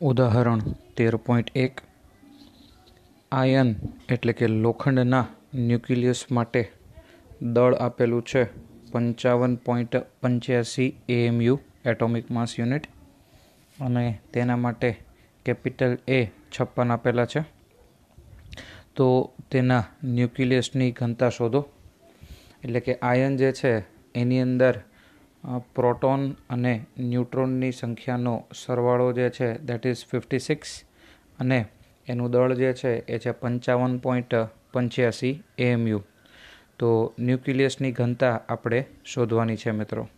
ઉદાહરણ તેર પોઈન્ટ એક. આયન એટલે કે લોખંડના ન્યુક્લિયસ માટે દળ આપેલું છે પંચાવન પોઈન્ટ પંચ્યાસી એએમયુ એટોમિક માસ યુનિટ. અને તેના માટે કેપિટલ એ છપ્પન આપેલા છે. તો તેના ન્યુક્લિયસની ઘનતા શોધો. એટલે કે આયન જે છે, એની અંદર પ્રોટોન અને ન્યુટ્રોનની સંખ્યાનો સરવાળો જે છે દેટ ઇઝ ફિફ્ટી સિક્સ અને એનું દળ જે છે, એ છે પંચાવન પોઈન્ટ પંચ્યાસી એએમયુ તો ન્યુક્લિયસની ઘનતા આપણે શોધવાની છે મિત્રો.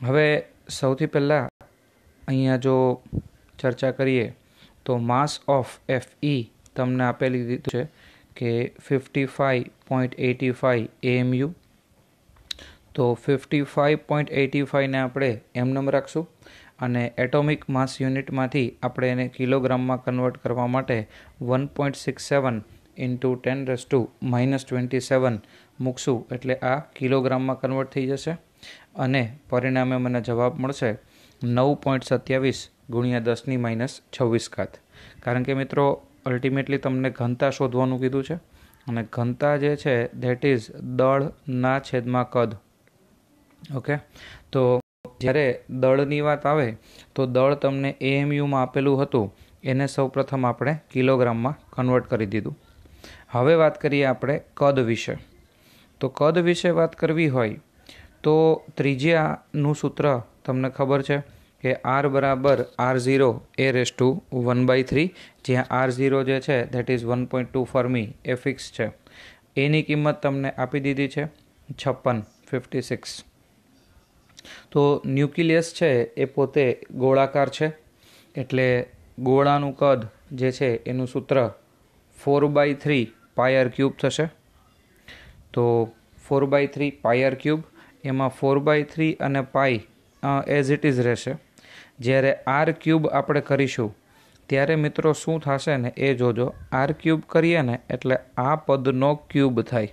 હવે સૌથી પહેલાં અહીંયા જો ચર્ચા કરીએ, તો માસ ઓફ એફ ઈ તમને આપેલી દીધું છે કે fifty five point eighty five AMU તો ફિફ્ટી ફાઇવ પોઈન્ટ એટી ફાઇવને આપણે એમ નંબર રાખશું અને એટોમિક માસ યુનિટમાંથી આપણે એને કિલોગ્રામમાં કન્વર્ટ કરવા માટે one point six seven into ten raise to minus twenty seven મૂકશું એટલે આ કિલોગ્રામમાં કન્વર્ટ થઈ જશે અને પરિણામે મને જવાબ મળશે નવ પોઈન્ટ સત્યાવીસ ગુણ્યા દસની માઇનસ છવ્વીસ ઘાત. કારણ કે મિત્રો અલ્ટિમેટલી તમને ઘનતા શોધવાનું કીધું છે અને ઘનતા જે છે ધેટ ઇઝ દળના છેદમાં કદ. ઓકે? તો જ્યારે દળની વાત આવે, તો દળ તમને એએમયુમાં આપેલું હતું, એને સૌપ્રથમ આપણે કિલોગ્રામમાં કન્વર્ટ કરી દીધું. હવે વાત કરીએ આપણે કદ વિશે. તો કદ વિશે વાત કરવી હોય, તો ત્રિજ્યાનું સૂત્ર તમને ખબર છે કે આર બરાબર R zero A raise to one by three જ્યાં આર ઝીરો જે છે that is one point two fermi A fix છે. એની કિંમત તમને આપી દીધી છે છપ્પન ફિફ્ટી સિક્સ તો ન્યુક્લિયસ છે એ પોતે ગોળાકાર છે. એટલે ગોળાનું કદ જે છે એનું સૂત્ર four by three pi r cube થશે. તો four by three pi r cube, એમાં ફોર બાય થ્રી અને પાઈ એઝ ઇટ ઇઝ રહેશે. જ્યારે આર ક્યુબ આપણે કરીશું, ત્યારે મિત્રો શું થશે ને એ જોજો. આર ક્યુબ કરીએ ને એટલે આ પદનો ક્યુબ થાય.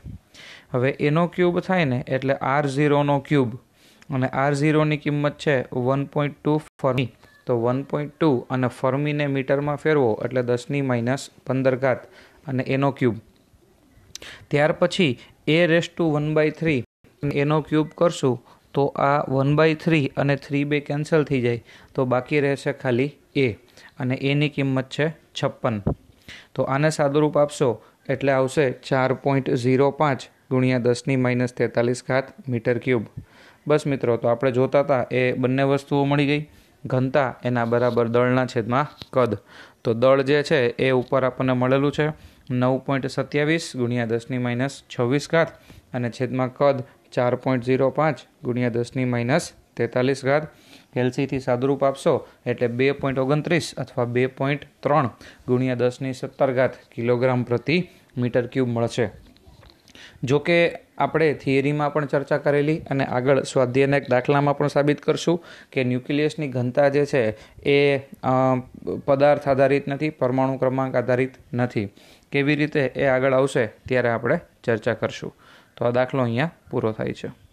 હવે એનો ક્યુબ થાય ને એટલે આર ઝીરોનો ક્યુબ. અને આર ઝીરોની કિંમત છે વન પોઈન્ટ ટુ ફર્મી તો વન પોઈન્ટ ટુ અને ફર્મીને મીટરમાં ફેરવો એટલે દસની માઇનસ પંદર ઘાત અને એનો ક્યુબ ત્યાર પછી A raise to one by three એનો ક્યુબ કરશું તો આ વન બાય થ્રી અને થ્રી બે કેન્સલ થઈ જાય. તો બાકી રહેશે ખાલી એ અને એની કિંમત છે છપ્પન. તો આને સાદુરૂપ આપશો એટલે આવશે ચાર પોઈન્ટ ઝીરો પાંચ ગુણ્યા દસની માઇનસ તેતાલીસ ઘાત મીટર ક્યુબ બસ મિત્રો, તો આપણે જોતા હતા એ બંને વસ્તુઓ મળી ગઈ. ઘનતા એના બરાબર દળના છેદમાં કદ. તો દળ જે છે એ ઉપર આપણને મળેલું છે નવ પોઈન્ટ સત્યાવીસ ગુણ્યા દસની માઇનસ છવ્વીસ ઘાત અને છેદમાં કદ ચાર પોઈન્ટ ઝીરો પાંચ ગુણ્યા દસની માઇનસ તેતાલીસ ઘાત. એલસીથી સાદુરૂપ આપશો એટલે બે પોઈન્ટ ઓગણત્રીસ અથવા બે પોઈન્ટ ત્રણ ગુણ્યા દસની સત્તર ઘાત કિલોગ્રામ પ્રતિ મીટર ક્યુબ મળશે. જો કે આપણે થિયરીમાં પણ ચર્ચા કરેલી અને આગળ સ્વાધ્યાયના એક દાખલામાં પણ સાબિત કરશું કે ન્યુક્લિયસની ઘનતા જે છે એ પદાર્થ આધારિત નથી, પરમાણુ ક્રમાંક આધારિત નથી. કેવી રીતે એ આગળ આવશે, ત્યારે આપણે ચર્ચા કરશું. તો આ દાખલો અહીંયા પૂરો થાય છે.